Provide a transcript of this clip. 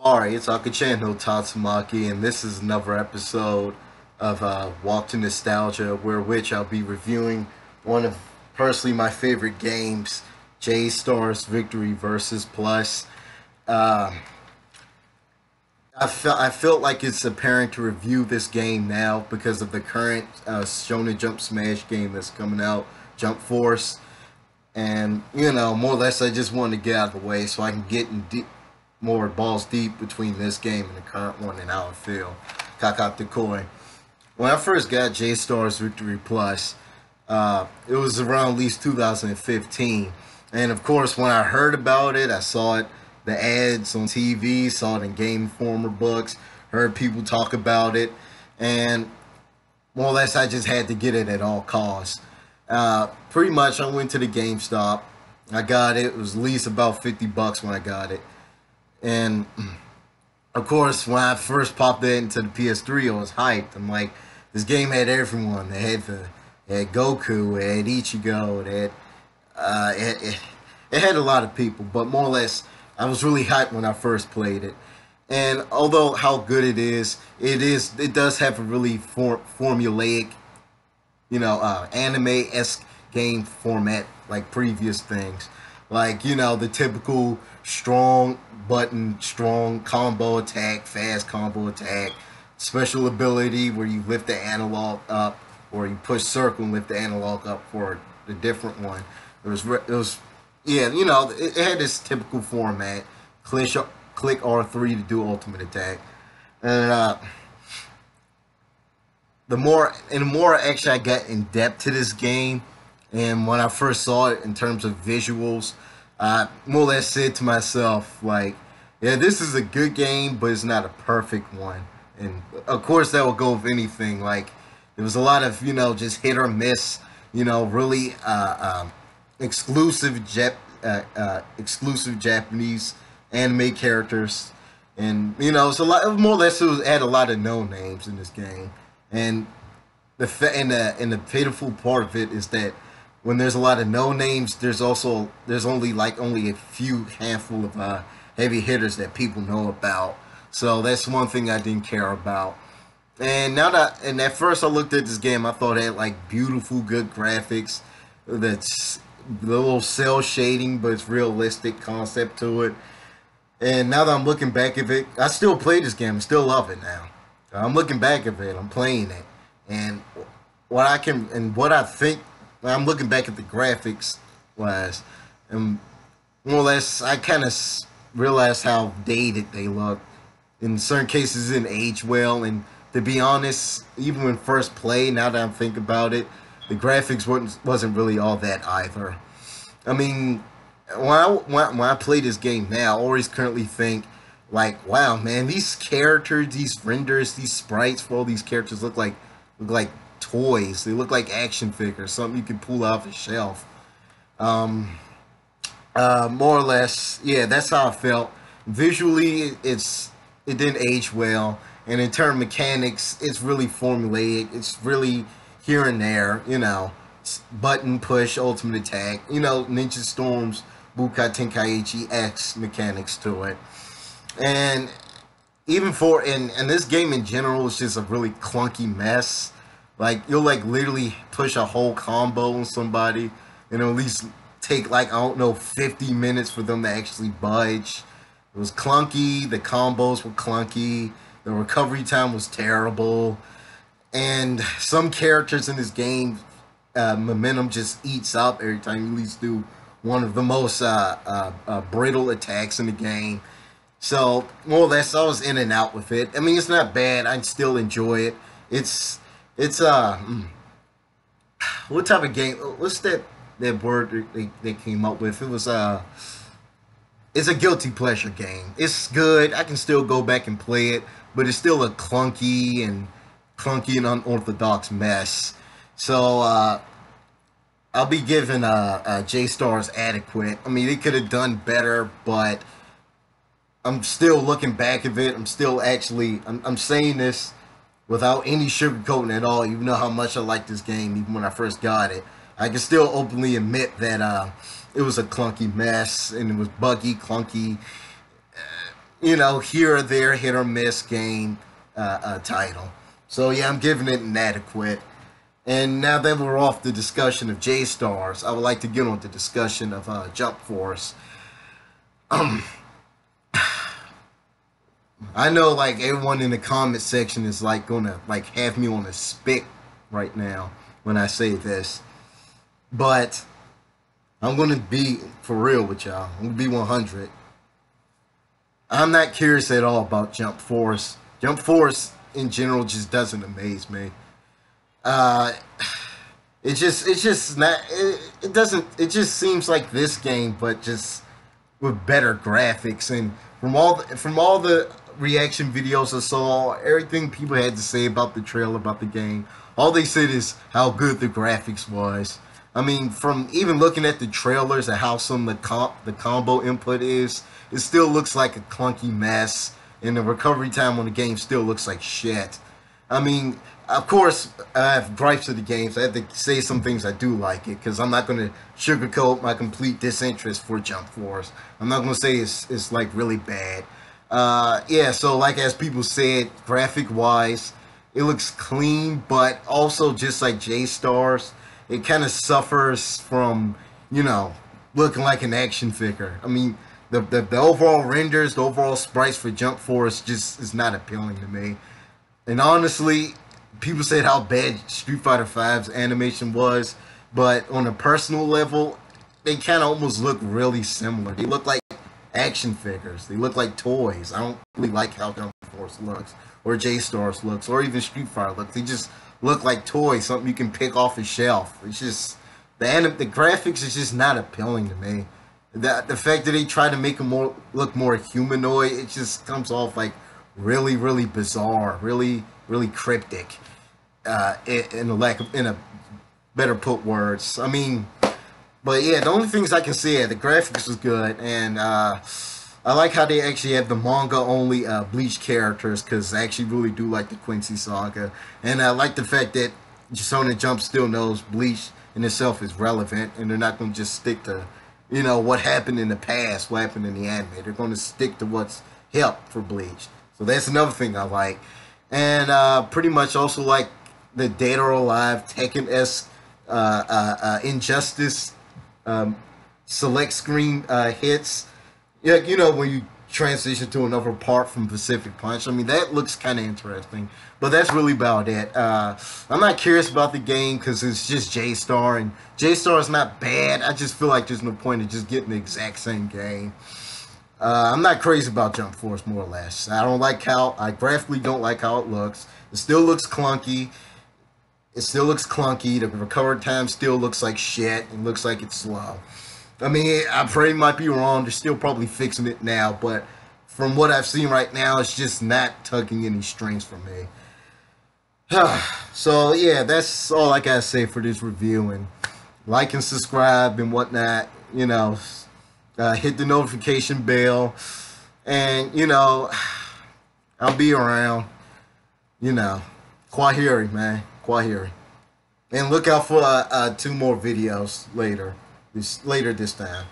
Alright, it's Akachan no Tatsumaki, and this is another episode of uh, Walk to Nostalgia, where which I'll be reviewing one of personally my favorite games, J Stars Victory Versus Plus. Uh, I felt I felt like it's apparent to review this game now because of the current uh, Shonen Jump Smash game that's coming out, Jump Force, and you know more or less I just wanted to get out of the way so I can get in deep, more balls deep between this game and the current one in I feel. Kakap When I first got J Stars Victory Plus, uh, it was around at least 2015, and of course when I heard about it, I saw it the ads on TV, saw it in Game Informer books, heard people talk about it, and more or less I just had to get it at all costs. Uh, pretty much I went to the GameStop, I got it, it was at least about 50 bucks when I got it. And of course, when I first popped it into the PS3, I was hyped. I'm like, this game had everyone. They had the it had Goku, it had Ichigo, it had uh, it, it, it had a lot of people, but more or less I was really hyped when I first played it. And although how good it is, it is it does have a really for, formulaic, you know, uh, anime-esque game format like previous things. Like, you know, the typical strong button, strong combo attack, fast combo attack, special ability where you lift the analog up or you push circle and lift the analog up for the different one. It was it was yeah, you know, it, it had this typical format. Click click R3 to do ultimate attack. And uh, the more and the more actually I got in depth to this game, and when I first saw it in terms of visuals, I more or less said to myself, like, yeah, this is a good game, but it's not a perfect one. And of course, that will go with anything. Like, there was a lot of, you know, just hit or miss, you know, really uh, um, exclusive Jap- uh, uh, exclusive Japanese anime characters, and you know, it's a lot more or less. It was, had a lot of no names in this game, and the fa- and the and the pitiful part of it is that when there's a lot of no names, there's also there's only like only a few handful of uh, heavy hitters that people know about. So that's one thing I didn't care about. And now that and at first I looked at this game, I thought it had like beautiful, good graphics. That's little cell shading, but it's realistic concept to it. And now that I'm looking back at it, I still play this game. I still love it now. I'm looking back at it. I'm playing it, and what I can and what I think I'm looking back at the graphics wise, and more or less, I kind of realized how dated they look. In certain cases, didn't age well, and to be honest, even when first play, now that I'm thinking about it, the graphics wasn't wasn't really all that either. I mean, when I when, when I play this game now, I always currently think like, wow, man, these characters, these renders, these sprites for all these characters look like look like toys. They look like action figures, something you can pull off a shelf. Um, uh, more or less, yeah, that's how I felt. Visually, it's it didn't age well, and in terms of mechanics, it's really formulaic. It's really here and there, you know, button push, ultimate attack, you know, Ninja Storm's Budokai Tenkaichi X mechanics to it, and even for and and this game in general is just a really clunky mess. Like you'll like literally push a whole combo on somebody and at least take like I don't know 50 minutes for them to actually budge. It was clunky, the combos were clunky, the recovery time was terrible, and some characters in this game uh, momentum just eats up every time you at least do one of the most uh, uh, uh, brittle attacks in the game. So more or less, I was in and out with it. I mean, it's not bad. I still enjoy it. It's it's uh, mm, what type of game? What's that that word they, they came up with? It was uh, it's a guilty pleasure game. It's good. I can still go back and play it, but it's still a clunky and clunky and unorthodox mess. So uh, I'll be giving uh, uh, J Stars adequate. I mean, they could have done better, but I'm still looking back at it. I'm still actually I'm, I'm saying this without any sugarcoating at all. You know how much I like this game, even when I first got it. I can still openly admit that uh, it was a clunky mess and it was buggy, clunky. Uh, you know, here or there, hit or miss game uh, uh, title. So yeah, I'm giving it inadequate. And now that we're off the discussion of J Stars, I would like to get on the discussion of uh, Jump Force. Um, I know like everyone in the comment section is like gonna like have me on a spit right now when I say this, but I'm gonna be for real with y'all. I'm gonna be 100. I'm not curious at all about Jump Force. Jump Force in general just doesn't amaze me. Uh, it just it's just not it, it doesn't it just seems like this game, but just with better graphics and from all the, from all the reaction videos I saw, everything people had to say about the trailer about the game, all they said is how good the graphics was. I mean, from even looking at the trailers and how some the comp the combo input is, it still looks like a clunky mess, and the recovery time on the game still looks like shit. I mean, of course, I have gripes with the games. I have to say some things I do like it because I'm not going to sugarcoat my complete disinterest for Jump Force. I'm not going to say it's it's like really bad. Uh, yeah, so like as people said, graphic wise, it looks clean, but also just like J Stars, it kind of suffers from you know looking like an action figure. I mean, the, the the overall renders, the overall sprites for Jump Force just is not appealing to me. And honestly, people said how bad Street Fighter V's animation was, but on a personal level, they kind of almost look really similar. They look like action figures. They look like toys. I don't really like how Jump Force looks, or J Stars looks, or even Street Fighter looks. They just look like toys, something you can pick off a shelf. It's just the anim- the graphics is just not appealing to me. The the fact that they try to make them more look more humanoid, it just comes off like really really bizarre, really really cryptic. Uh, in a lack of in a better put words. I mean, but yeah, the only things I can say, the graphics was good, and uh, I like how they actually have the manga only uh, Bleach characters because I actually really do like the Quincy Saga, and I like the fact that Shonen Jump still knows Bleach in itself is relevant, and they're not going to just stick to, you know, what happened in the past, what happened in the anime. They're going to stick to what's helped for Bleach. So that's another thing I like, and uh, pretty much also like the Dead or Alive Tekken esque uh, uh, uh, Injustice um, select screen uh, hits. Yeah, you know when you transition to another part from Pacific Punch. I mean that looks kind of interesting, but that's really about it. Uh, I'm not curious about the game because it's just J Star, and J Star is not bad. I just feel like there's no point in just getting the exact same game. Uh, I'm not crazy about Jump Force, more or less. I don't like how I graphically don't like how it looks. It still looks clunky. It still looks clunky. The recovery time still looks like shit. It looks like it's slow. I mean, I probably might be wrong. They're still probably fixing it now, but from what I've seen right now, it's just not tugging any strings for me. so yeah, that's all I gotta say for this review. And like and subscribe and whatnot. You know, uh, hit the notification bell, and you know, I'll be around. You know, Kwaheri, man. Kwaheri. And look out for uh, uh, two more videos later, this later this time.